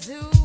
Zoo.